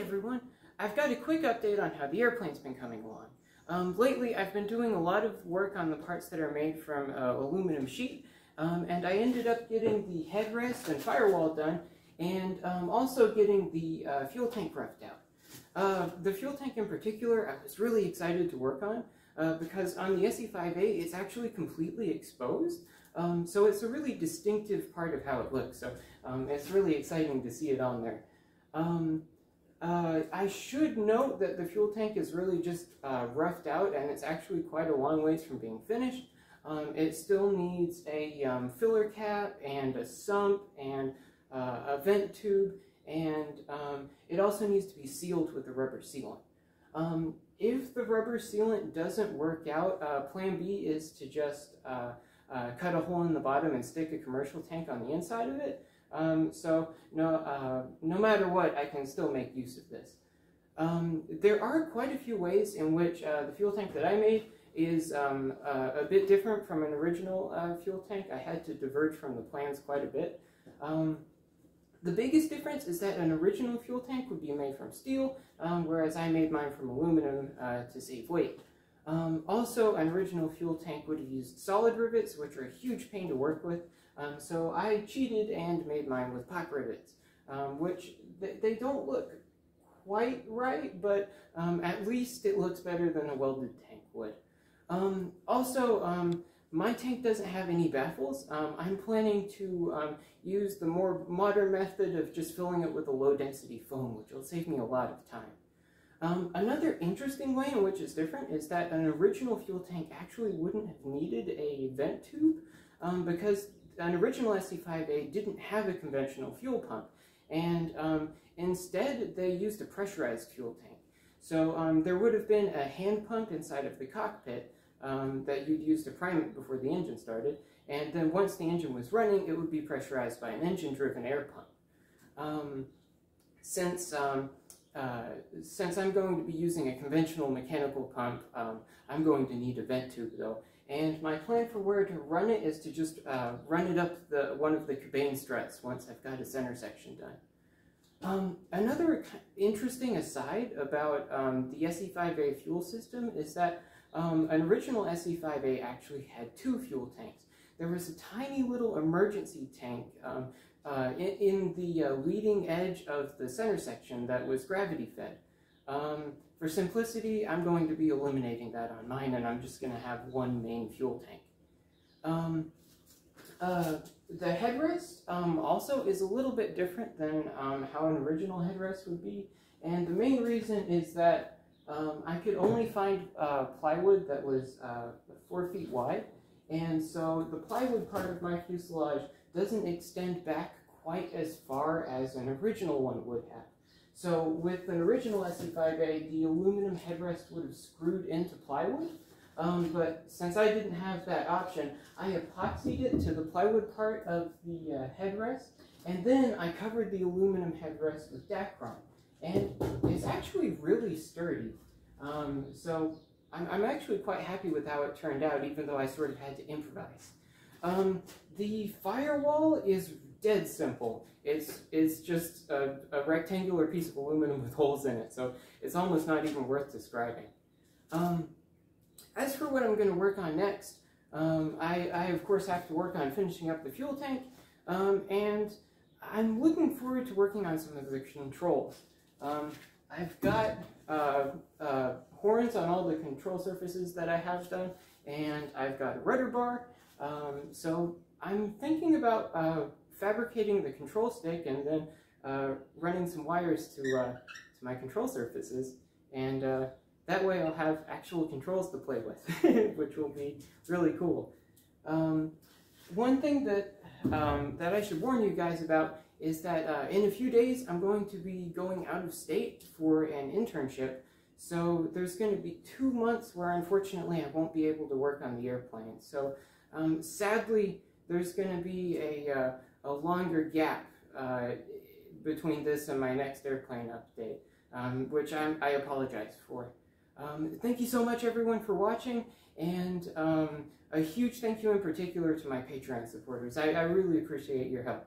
everyone. I've got a quick update on how the airplane's been coming along. Um, lately, I've been doing a lot of work on the parts that are made from uh, aluminum sheet, um, and I ended up getting the headrest and firewall done, and um, also getting the uh, fuel tank roughed out. Uh, the fuel tank in particular, I was really excited to work on, uh, because on the SE5A, it's actually completely exposed, um, so it's a really distinctive part of how it looks, so um, it's really exciting to see it on there. Uh, I should note that the fuel tank is really just uh, roughed out and it's actually quite a long ways from being finished. Um, it still needs a um, filler cap and a sump and uh, a vent tube and um, it also needs to be sealed with a rubber sealant. Um, if the rubber sealant doesn't work out, uh, plan B is to just uh, uh, cut a hole in the bottom and stick a commercial tank on the inside of it. Um, so no, uh, no matter what, I can still make use of this. Um, there are quite a few ways in which uh, the fuel tank that I made is um, uh, a bit different from an original uh, fuel tank. I had to diverge from the plans quite a bit. Um, the biggest difference is that an original fuel tank would be made from steel, um, whereas I made mine from aluminum uh, to save weight. Um, also, an original fuel tank would have used solid rivets, which are a huge pain to work with, um, so I cheated and made mine with pop rivets, um, which th they don't look quite right, but um, at least it looks better than a welded tank would. Um, also, um, my tank doesn't have any baffles. Um, I'm planning to use the more modern method of just filling it with a low density foam, which will save me a lot of time. Um, another interesting way in which it's different is that an original fuel tank actually wouldn't have needed a vent tube um, because an original SE5A didn't have a conventional fuel pump, and um, instead they used a pressurized fuel tank. So um, there would have been a hand pump inside of the cockpit um, that you'd use to prime it before the engine started, and then once the engine was running, it would be pressurized by an engine-driven air pump. Um, since um, uh, since I'm going to be using a conventional mechanical pump, um, I'm going to need a vent tube though, and my plan for where to run it is to just uh, run it up the one of the cabane struts once I've got a center section done. Um, another interesting aside about um, the SE5A fuel system is that um, an original SE5A actually had two fuel tanks. There was a tiny little emergency tank um, uh, in, in, the uh, leading edge of the center section that was gravity fed. Um, for simplicity, I'm going to be eliminating that on mine, and I'm just going to have one main fuel tank. Um, uh, the headrest um, also is a little bit different than um, how an original headrest would be, and the main reason is that um, I could only find uh, plywood that was uh, four feet wide, and so the plywood part of my fuselage doesn't extend back quite as far as an original one would have. So with an original SE5A, the aluminum headrest would have screwed into plywood, um, but since I didn't have that option, I epoxied it to the plywood part of the uh, headrest, and then I covered the aluminum headrest with Dacron. And it's actually really sturdy. Um, so I'm, I'm, actually quite happy with how it turned out, even though I sort of had to improvise. Um, the firewall is dead simple. It's, it's just a, a, rectangular piece of aluminum with holes in it, so it's almost not even worth describing. Um, as for what I'm going to work on next, um, I, I, of course have to work on finishing up the fuel tank, um, and I'm looking forward to working on some of the controls. Um, I've got uh, uh, horns on all the control surfaces that I have done, and I've got a rudder bar, um, so I'm thinking about uh, fabricating the control stick and then uh, running some wires to, uh, to my control surfaces. And uh, that way I'll have actual controls to play with, which will be really cool. Um, one thing that, um, that I should warn you guys about is that uh, in a few days I'm going to be going out of state for an internship. So there's going to be two months where unfortunately I won't be able to work on the airplane. So um, sadly, there's going to be a, uh, a longer gap uh, between this and my next airplane update, um, which I'm, i apologize for. Um, thank you so much everyone for watching, and um, a huge thank you in particular to my Patreon supporters. I, I really appreciate your help.